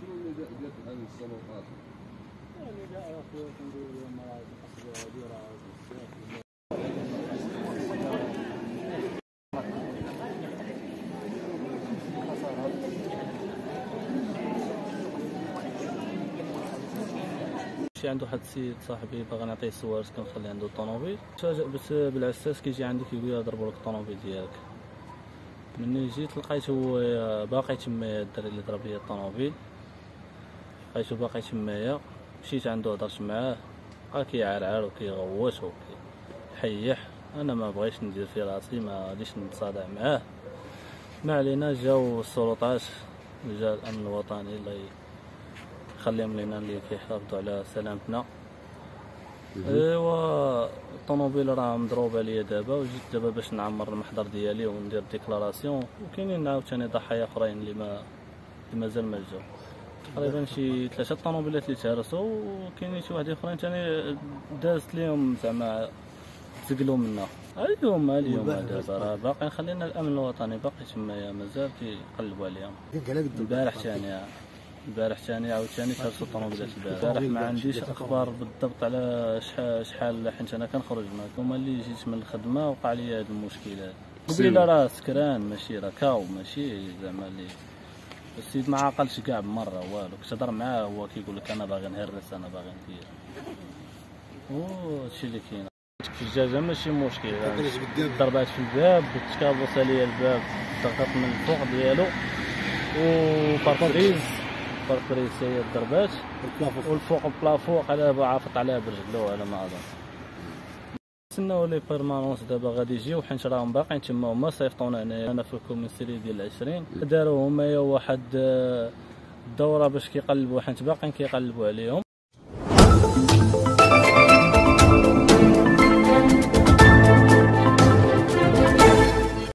شنو اللي جات السلطات؟ شي عنده واحد السيد صاحبي باغي نعطيه السوارس كنخلي عنده الطوموبيل تفاجئ بالعساس كيجي عندك يقول ضربوا لك الطوموبيل ديالك مني جيت لقيته باقي تمايا الدري اللي ضرب لي الطوموبيل. لقيته باقي تمايا مشيت عنده هضرت معاه. بقى كيعرعر وكيغوت وكيحيح أنا ما بغيتش ندير في راسي ما غاديش نتصادع معاه. ما علينا جاو السلطات جا الأمن الوطني الله يخليهم لينا اللي كيحافظوا على سلامتنا. أيوا الطوموبيل راه مضروبه ليا دابا وجيت دابا باش نعمر المحضر ديالي وندير déclaration. وكاينين عاوتاني ضحايا أخرين اللي ما اللي مازال ما جاو. تقريبا شي ثلاثة طوموبيلات اللي تهرسوا وكاينين شي واحد آخرين ثاني دازت ليهم زعما تقلوا منا. اليوم اليوم دابا راه باقي. خلينا الأمن الوطني باقي تمايا مازال كيقلبوا عليهم. البارح ثاني البارح ثاني عاوتاني تهرسوا الطوموبيلات البارح البارح ما عنديش أخبار. بالضبط على شحال شحال حيت أنا كنخرج معكم اللي جيت من الخدمة وقع لي هذا المشكل هذا قبيله راه سكران ماشي راه كاو ماشي زعما اللي السيد ما عاقلش كاع بمرة والو. كتهضر معاه هو كيقول لك أنا باغي نهرس أنا باغي ندير. هادشي اللي كاين. في الدجاجه ماشي مشكل. ضربات في الباب تكابوس ليا الباب ضغطت من الفوق ديالو. وباربريز باربريز هي الضربات والفوق. البلافو على عافط عليها برجلو على ما اظن نستناو les permanences دابا غادي يجيو حيت راهم باقيين تما هما. صيفطونا هنايا أنا في ال commissariat ديال العشرين داروا هما واحد الدوره باش كيقلبوا حيت باقيين كيقلبوا عليهم.